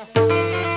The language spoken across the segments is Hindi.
Gracias.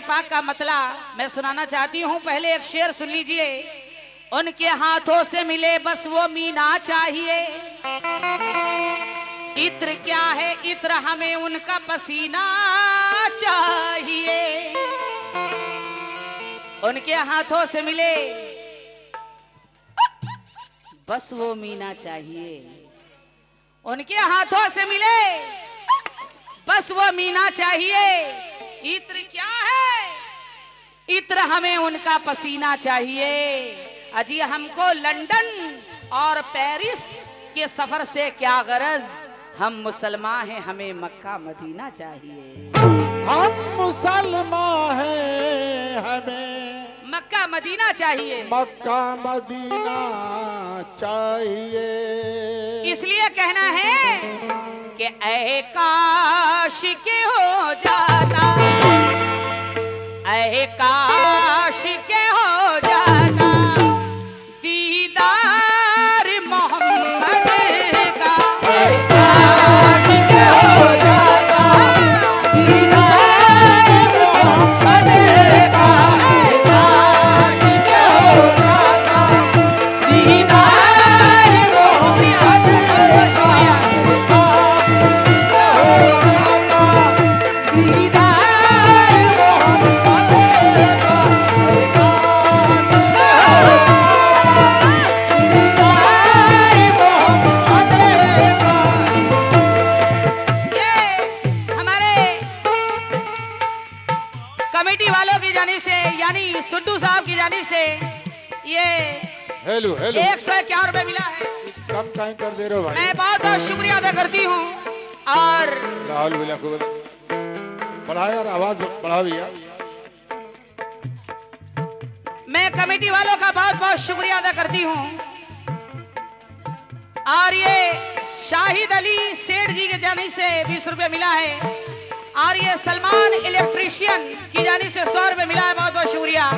पाक का मतला मैं सुनाना चाहती हूँ। पहले एक शेर सुन लीजिए। उनके हाथों से मिले बस वो मीना चाहिए। इत्र क्या है? इत्र हमें उनका पसीना चाहिए। उनके हाथों से मिले बस वो मीना चाहिए। उनके हाथों से मिले बस वो मीना चाहिए। इत्र क्या इत्र हमें उनका पसीना चाहिए। अजी हमको लंदन और पेरिस के सफ़र से क्या गरज? हम मुसलमान हैं हमें मक्का मदीना चाहिए। हम मुसलमान हैं हमें मक्का मदीना चाहिए। मक्का मदीना चाहिए। इसलिए कहना है कि ऐ काश के हो जाता का हेलो हेलो एक सौ क्या रुपए मिला है। कम कहीं कर दे रहे हो भाई। मैं बहुत बहुत शुक्रिया अदा करती हूँ। और लाहौल विला को बढ़ा यार आवाज़ बढ़ा भैया। मैं कमेटी वालों का बहुत बहुत शुक्रिया अदा करती हूँ। और ये शाहिद अली सेठ जी के जानी से बीस रुपए मिला है। और ये सलमान इलेक्ट्रीशियन की जानी से सौ रुपए मिला है। बहुत बहुत शुक्रिया।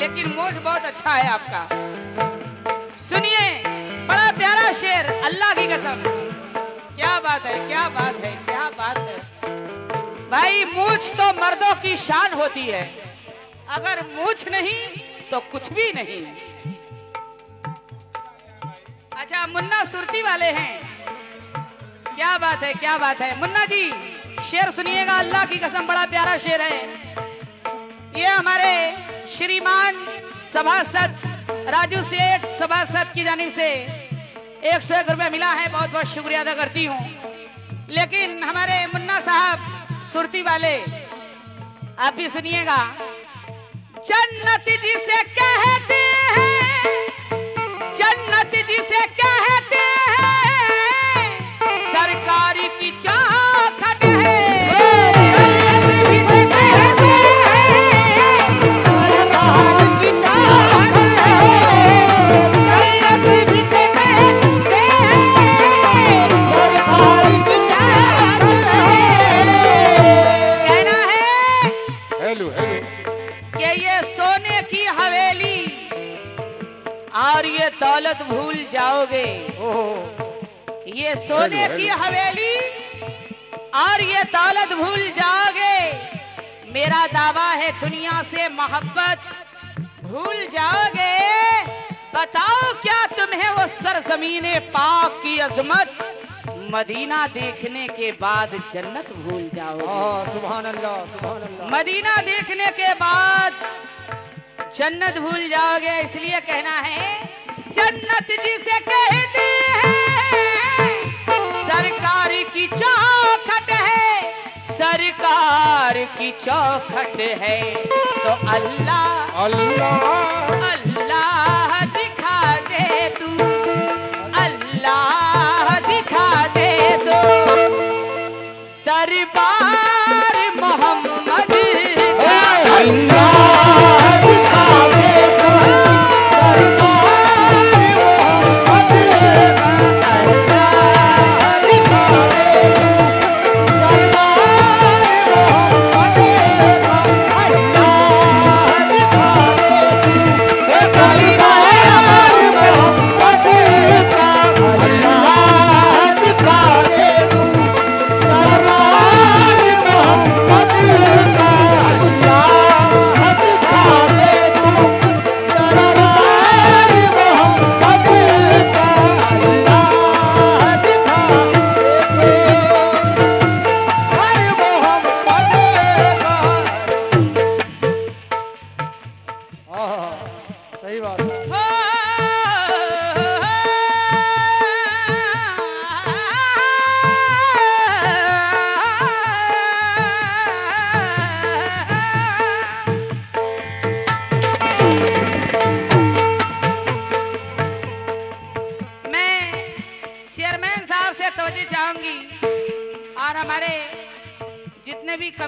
लेकिन मोछ बहुत अच्छा है आपका। सुनिए, बड़ा प्यारा शेर, अल्लाह की कसम। क्या बात है, क्या बात है, क्या बात है। भाई, मूछ तो मर्दों की शान होती है। अगर मूछ नहीं तो कुछ भी नहीं। अच्छा मुन्ना सुरती वाले हैं। क्या बात है, क्या बात है। मुन्ना जी, शेर सुनिएगा, अल्लाह की कसम, बड़ा प्यारा शेर है। ये हमारे श्रीमान सभासद, राजू सेठ सभासद की जानिब से एक सौ एक रुपया मिला है, बहुत बहुत शुक्रिया अदा करती हूँ। लेकिन हमारे मुन्ना साहब, सुरती वाले, आप भी सुनिएगा। जन्नत जिसे कहते हैं, जन्नत जिसे कहते ये सोने की हवेली और ये दौलत भूल जाओगे। मेरा दावा है दुनिया से मोहब्बत। भूल जाओगे। बताओ क्या तुम्हें वो सरजमीन पाक की अजमत? मदीना देखने के बाद जन्नत भूल अल्लाह सुभान अल्लाह मदीना देखने के बाद जन्नत भूल जाओगे इसलिए कहना है जन्नत जिसे कहते की चौखट है सरकार की चौखट है। तो अल्लाह अल्लाह। अल्लाह दिखा दे तू अल्लाह दिखा दे तू। दरबार मोहम्मद का सही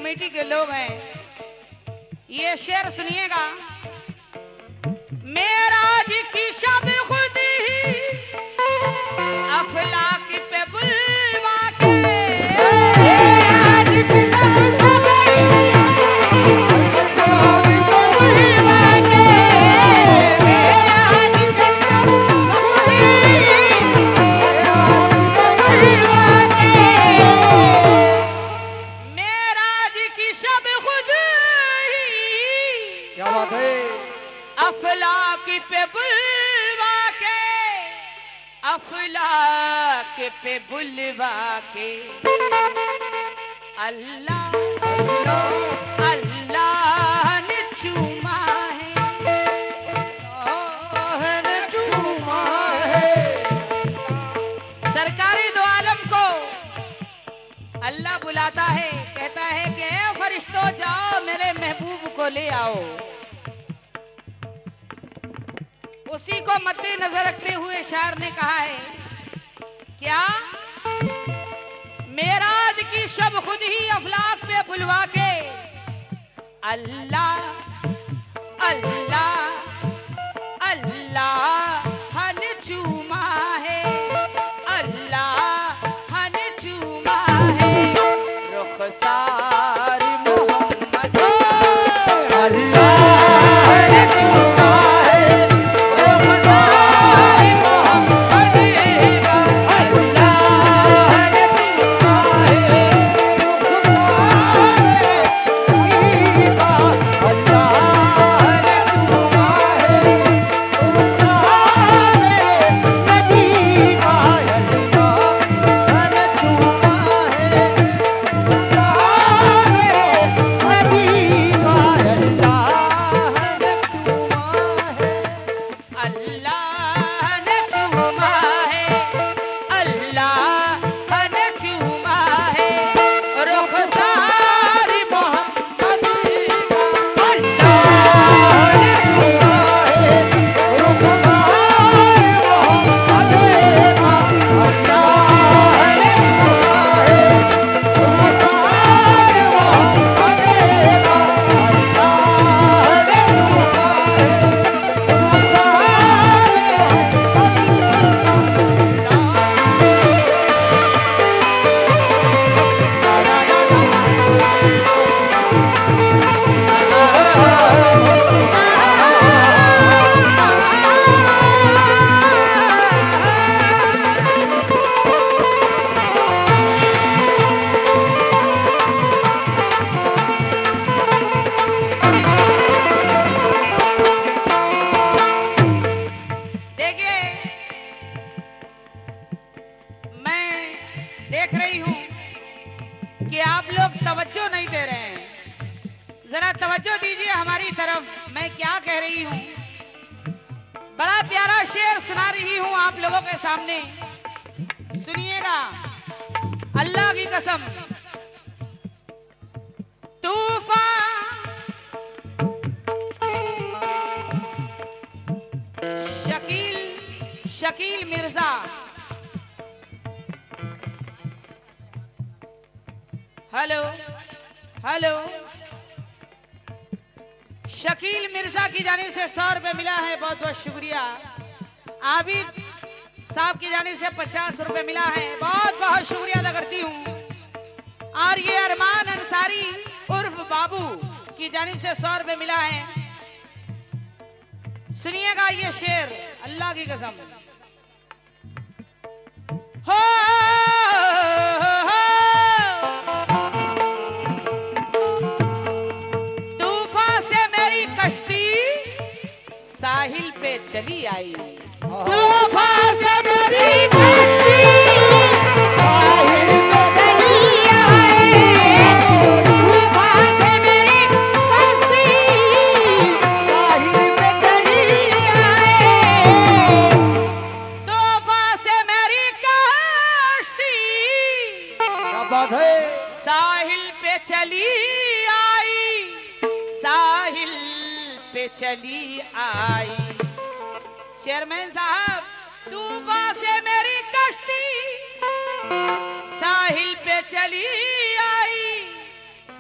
कमेटी के लोग हैं। ये शेर सुनिएगा। मेरा जी की शब खुद ही अफलाक पे बुलवा अफलाक पे बुलवा के अफलाक पे बुलवा के। अल्लाह अल्लाह ने चूमा है। आहन चूमा है। सरकारी दो आलम को अल्लाह बुलाता है कहता है कि फरिश्तों जाओ मेरे महबूब को ले आओ। उसी को मद्देनजर रखते हुए शायर ने कहा है, क्या? मेराज की शब खुद ही अफलाक पे फुलवा के, अल्लाह अल्लाह शकील मिर्ज़ा। Hello hello. शकील मिर्ज़ा की जानी से सौ रुपए मिला है, बहुत बहुत शुक्रिया। आबिद साहब की जानी से पचास रुपए मिला है, बहुत बहुत शुक्रिया अदा करती हूँ। और ये अरमान अंसारी उर्फ़ बाबू की जानी से सौ रुपए मिला है। सुनिएगा ये शेर, अल्लाह की कसम। चली आई। साहिल पे चली आई। साहिल पे चली आई। चेयरमैन साहब, तूफ़ान से मेरी कश्ती साहिल पे चली आई,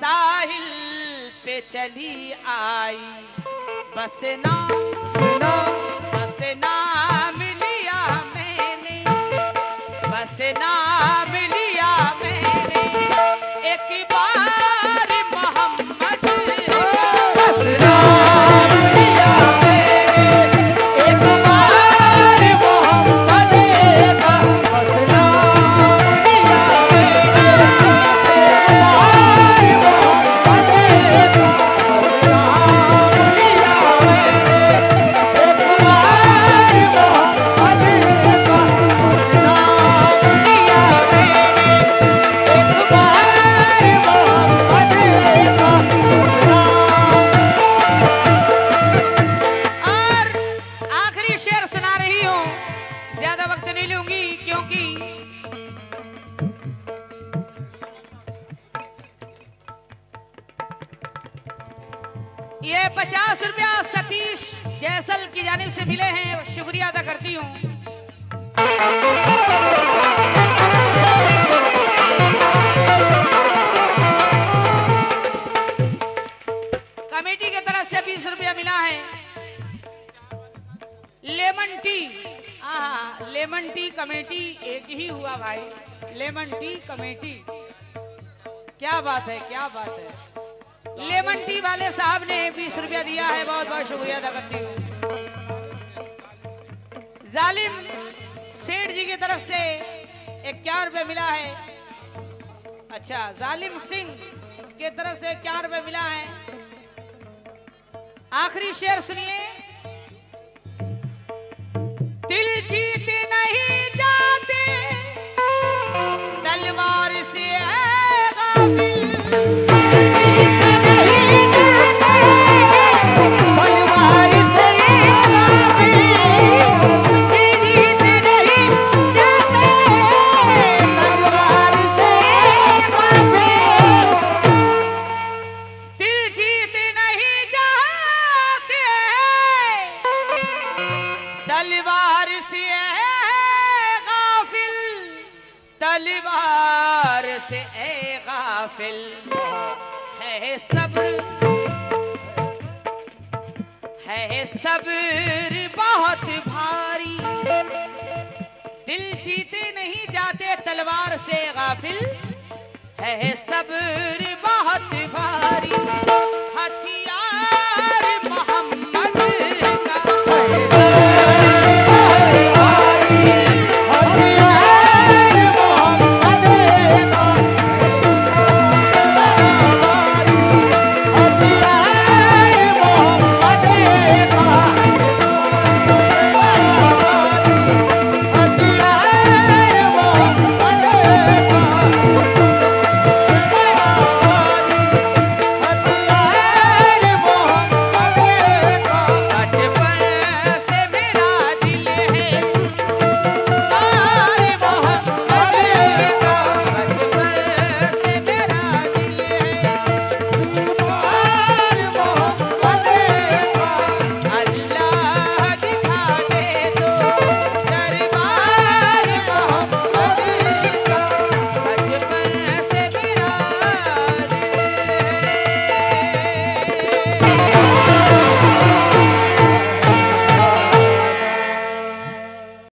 साहिल पे चली आई बस ना ना। ये पचास रुपया सतीश जैसल की जानिब से मिले हैं, शुक्रिया अदा करती हूँ। कमेटी की तरफ़ से बीस रुपया मिला है। Lemon tea. हाँ लेमन टी कमेटी एक ही हुआ भाई। Lemon tea committee. क्या बात है, क्या बात है। लेमन टी वाले साहब ने बीस रुपया दिया है, बहुत बहुत शुक्रिया अदा करती हूँ। जालिम सेठ जी की तरफ़ से इक्यावन रुपये मिला है। अच्छा जालिम सिंह के तरफ़ से इक्यावन रुपये मिला है। आखिरी शेर सुनिए। दिल जीत है सब्र बहुत भारी।